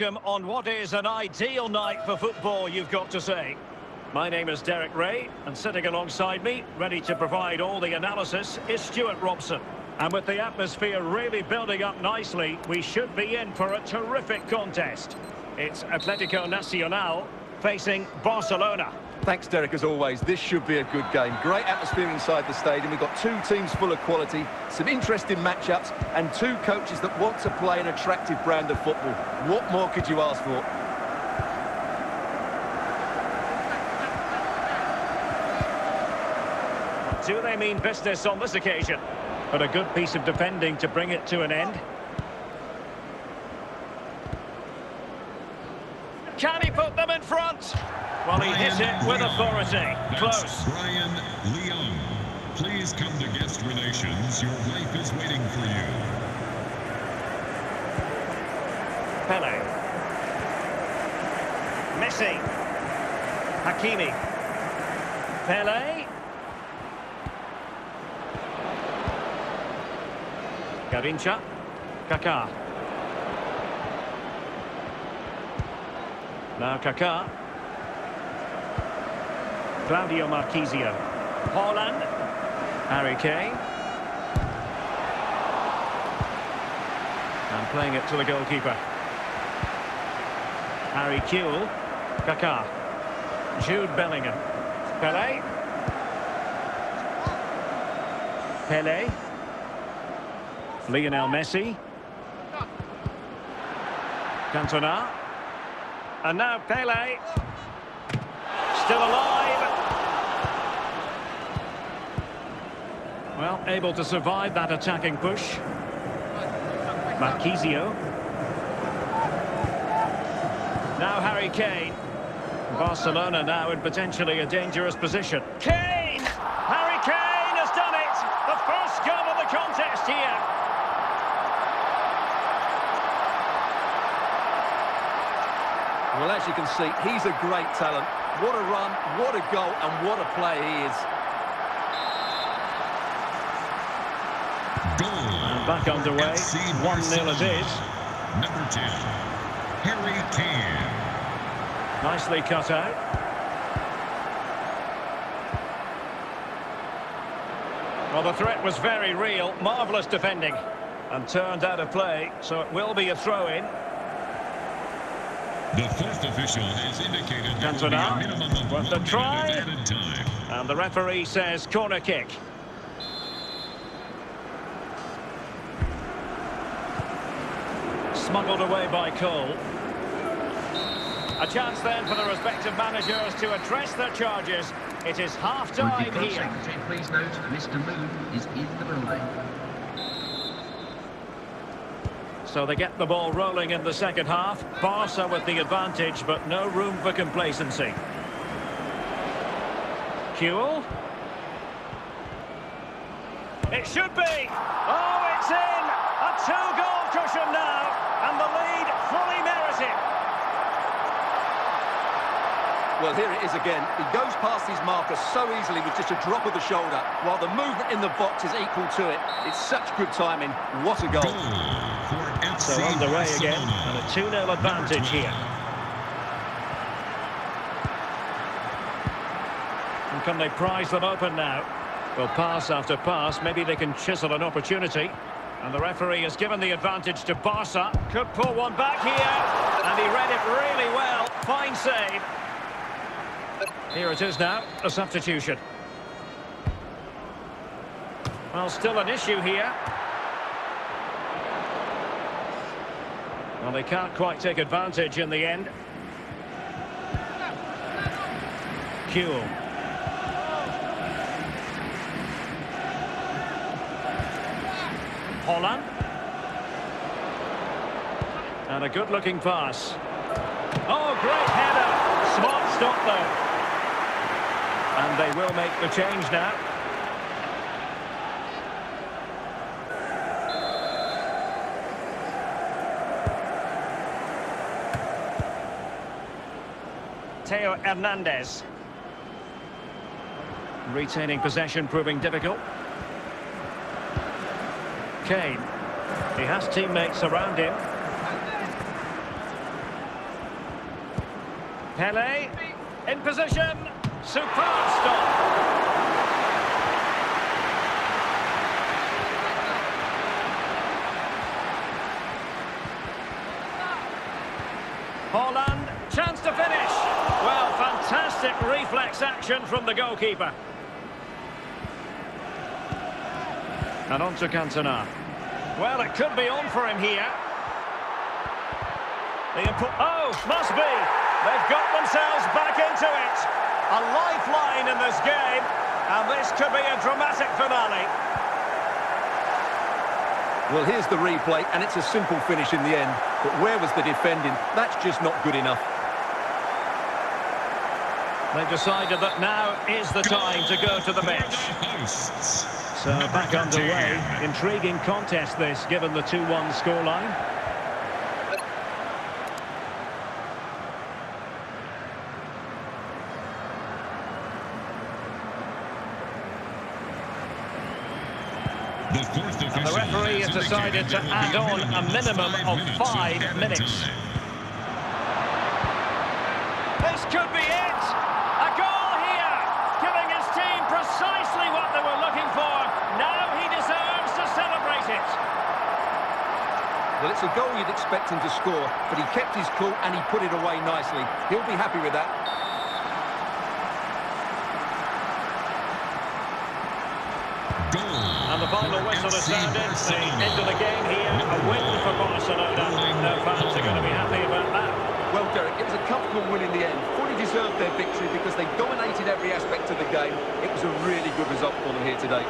welcome on what is an ideal night for football, you've got to say. My name is Derek Ray, and sitting alongside me, ready to provide all the analysis, is Stuart Robson. And with the atmosphere really building up nicely, we should be in for a terrific contest. It's Atletico Nacional facing Barcelona. Thanks, Derek, as always. This should be a good game. Great atmosphere inside the stadium. We've got two teams full of quality, some interesting matchups, and two coaches that want to play an attractive brand of football. What more could you ask for? Do they mean business on this occasion? But a good piece of defending to bring it to an end. Can he put them in front? Well, he hit it with authority. Close. That's Brian Leon. Please come to guest relations. Your wife is waiting for you. Pele. Messi. Hakimi. Pele. Garrincha. Kaká. Now Kaká. Claudio Marchisio. Haaland. Harry Kane. And playing it to the goalkeeper. Harry Kewell. Kaká. Jude Bellingham. Pele. Pele. Lionel Messi. Cantona. And now Pele. Still alive. Well, able to survive that attacking push. Marchisio. Now Harry Kane. Barcelona now in potentially a dangerous position. Kane! Harry Kane has done it! The first goal of the contest here. Well, as you can see, he's a great talent. What a run, what a goal, and what a play he is. Back underway. FC 1-0 it is. Number 10, Harry Kane. Nicely cut out. Well, the threat was very real. Marvellous defending. And turned out of play, so it will be a throw-in. The fourth official has indicated there will be a minimum of one minute added time. And the referee says corner kick. Smuggled away by Cole. A chance then for the respective managers to address their charges. It is half-time here. secretary please note Mr. Moon is in the building. So they get the ball rolling in the second half. Barca with the advantage, but no room for complacency. Kewell. It should be. Oh, it's in. A two-goal cushion now. And the lead fully merited. Well, here it is again. He goes past his marker so easily with just a drop of the shoulder, while the movement in the box is equal to it. It's such good timing. What a goal. Goal for FC So underway again. And a 2-0 advantage here. And can they prize them open now? Well, pass after pass, maybe they can chisel an opportunity. And the referee has given the advantage to Barca. Could pull one back here. And he read it really well. Fine save. Here it is now, a substitution. Well, still an issue here. Well, they can't quite take advantage in the end. Kewell. Haaland. And a good-looking pass. Oh, great header. Smart stop, though. And they will make the change now. Theo Hernandez. Retaining possession proving difficult. Kane. He has teammates around him. Pele in position. Superb stop. Haaland, chance to finish. Well, fantastic reflex action from the goalkeeper. And on to Cantona. Well, it could be on for him here. The oh, must be. They've got themselves back into it. A lifeline in this game, and this could be a dramatic finale. Well, here's the replay, and it's a simple finish in the end. But where was the defending? That's just not good enough. They've decided that now is the time to go to the bench. So back underway. Intriguing contest this, given the 2-1 scoreline. The And the referee has decided to add on a minimum of five minutes. This could be it! It's a goal you'd expect him to score, but he kept his cool and he put it away nicely. He'll be happy with that. Goal And the final whistle is FC sounded. The end of the game here. A win for Barcelona. No fans are going to be happy about that. Well, Derek, it was a comfortable win in the end. Fully deserved their victory because they dominated every aspect of the game. It was a really good result for them here today.